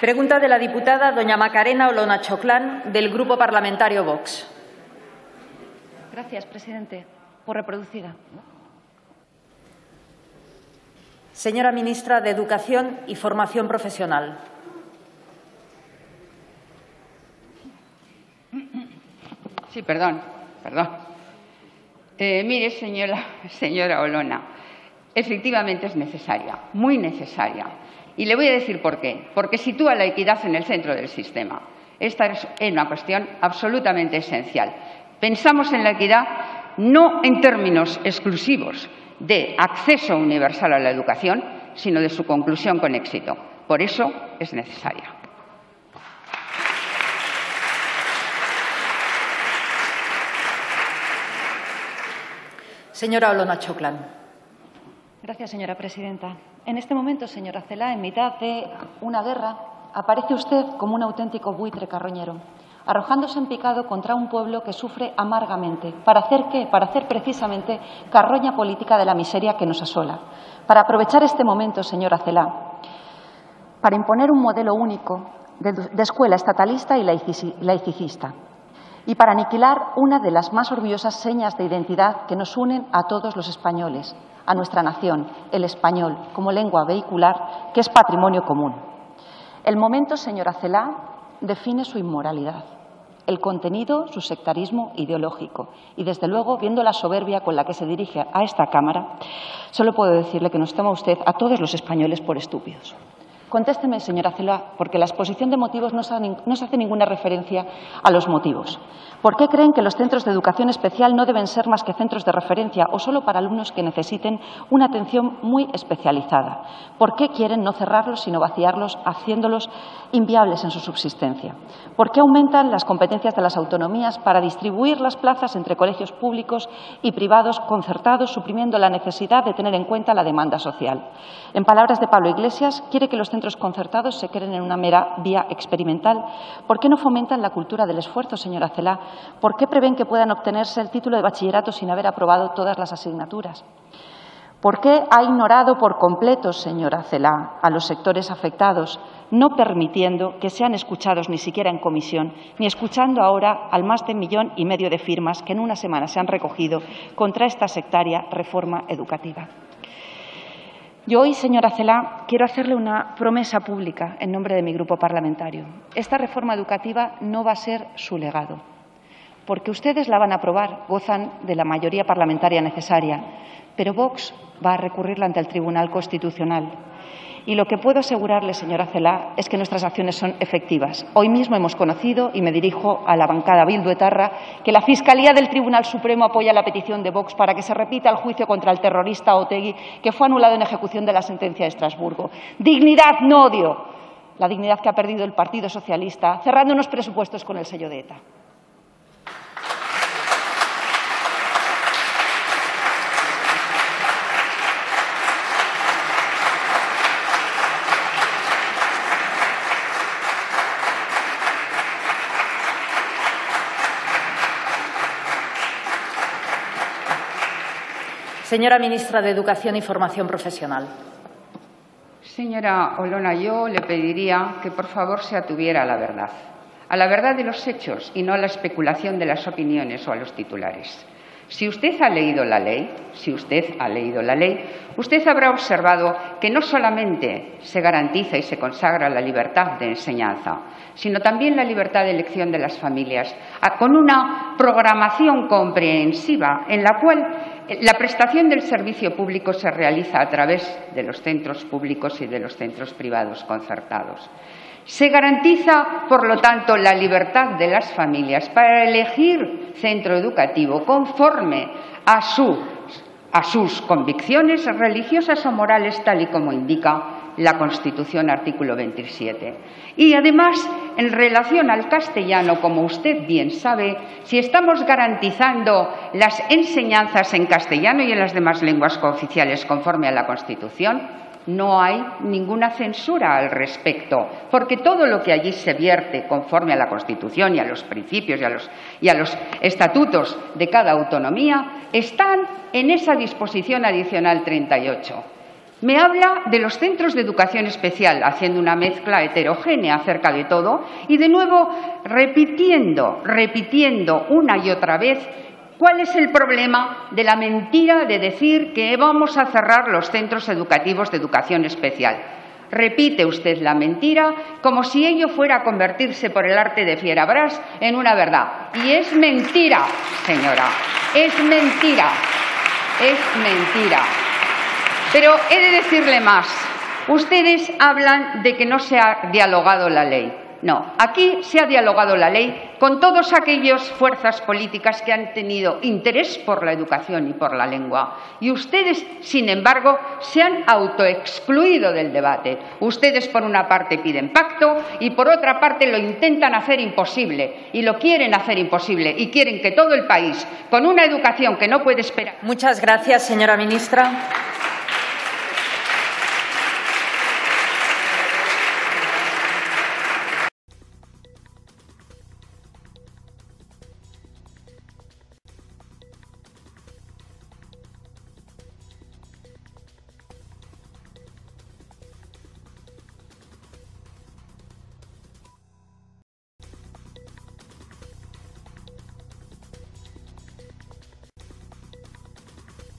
Pregunta de la diputada doña Macarena Olona Choclán, del Grupo Parlamentario Vox. Gracias, presidente. Por reproducida. Señora ministra de Educación y Formación Profesional. Sí, perdón, perdón. Eh, mire, señora, señora Olona, efectivamente es necesaria, muy necesaria. Y le voy a decir por qué. Porque sitúa la equidad en el centro del sistema. Esta es una cuestión absolutamente esencial. Pensamos en la equidad no en términos exclusivos de acceso universal a la educación, sino de su conclusión con éxito. Por eso es necesaria. Señora Olona Choclan. Gracias, señora presidenta. En este momento, señora Celá, en mitad de una guerra, aparece usted como un auténtico buitre carroñero arrojándose en picado contra un pueblo que sufre amargamente. ¿Para hacer qué? Para hacer precisamente carroña política de la miseria que nos asola. Para aprovechar este momento, señora Celá, para imponer un modelo único de, escuela estatalista y laicista y para aniquilar una de las más orgullosas señas de identidad que nos unen a todos los españoles, a nuestra nación, el español, como lengua vehicular, que es patrimonio común. El momento, señora Celá, define su inmoralidad el contenido, su sectarismo ideológico. Y, desde luego, viendo la soberbia con la que se dirige a esta Cámara, solo puedo decirle que nos toma usted a todos los españoles por estúpidos. Contésteme, señora Cela, porque la exposición de motivos no se, hace ninguna referencia a los motivos. ¿Por qué creen que los centros de educación especial no deben ser más que centros de referencia o solo para alumnos que necesiten una atención muy especializada? ¿Por qué quieren no cerrarlos, sino vaciarlos, haciéndolos inviables en su subsistencia? ¿Por qué aumentan las competencias de las autonomías para distribuir las plazas entre colegios públicos y privados concertados, suprimiendo la necesidad de tener en cuenta la demanda social? En palabras de Pablo Iglesias, quiere que los centros concertados se queden en una mera vía experimental. ¿Por qué no fomentan la cultura del esfuerzo, señora Celá? ¿Por qué prevén que puedan obtenerse el título de bachillerato sin haber aprobado todas las asignaturas? ¿Por qué ha ignorado por completo, señora Celá, a los sectores afectados, no permitiendo que sean escuchados ni siquiera en comisión, ni escuchando ahora al más de un millón y medio de firmas que en una semana se han recogido contra esta sectaria reforma educativa? Yo hoy, señora Celá, quiero hacerle una promesa pública en nombre de mi grupo parlamentario. Esta reforma educativa no va a ser su legado porque ustedes la van a aprobar, gozan de la mayoría parlamentaria necesaria, pero Vox va a recurrirla ante el Tribunal Constitucional. Y lo que puedo asegurarle, señora Celá, es que nuestras acciones son efectivas. Hoy mismo hemos conocido, y me dirijo a la bancada Bildu Etarra, que la Fiscalía del Tribunal Supremo apoya la petición de Vox para que se repita el juicio contra el terrorista Otegui, que fue anulado en ejecución de la sentencia de Estrasburgo. Dignidad, no odio. La dignidad que ha perdido el Partido Socialista, cerrando unos presupuestos con el sello de ETA. Señora ministra de Educación y Formación Profesional. Señora Olona, yo le pediría que por favor se atuviera a la verdad, a la verdad de los hechos y no a la especulación de las opiniones o a los titulares. Si usted ha leído la ley, si usted ha leído la ley, usted habrá observado que no solamente se garantiza y se consagra la libertad de enseñanza, sino también la libertad de elección de las familias, con una programación comprensiva en la cual la prestación del servicio público se realiza a través de los centros públicos y de los centros privados concertados. Se garantiza, por lo tanto, la libertad de las familias para elegir centro educativo conforme a, sus convicciones religiosas o morales, tal y como indica la Constitución, artículo 27. Y, además, en relación al castellano, como usted bien sabe, si estamos garantizando las enseñanzas en castellano y en las demás lenguas cooficiales conforme a la Constitución, no hay ninguna censura al respecto, porque todo lo que allí se vierte conforme a la Constitución y a los principios y a los, estatutos de cada autonomía están en esa disposición adicional 38. Me habla de los centros de educación especial, haciendo una mezcla heterogénea acerca de todo y de nuevo repitiendo, repitiendo una y otra vez cuál es el problema de la mentira de decir que vamos a cerrar los centros educativos de educación especial. Repite usted la mentira como si ello fuera a convertirse por el arte de Fierabras en una verdad. Y es mentira, señora, es mentira, es mentira. Pero he de decirle más. Ustedes hablan de que no se ha dialogado la ley. No, aquí se ha dialogado la ley con todas aquellas fuerzas políticas que han tenido interés por la educación y por la lengua. Y ustedes, sin embargo, se han autoexcluido del debate. Ustedes, por una parte, piden pacto y, por otra parte, lo intentan hacer imposible. Y lo quieren hacer imposible. Y quieren que todo el país, con una educación que no puede esperar. Muchas gracias, señora ministra.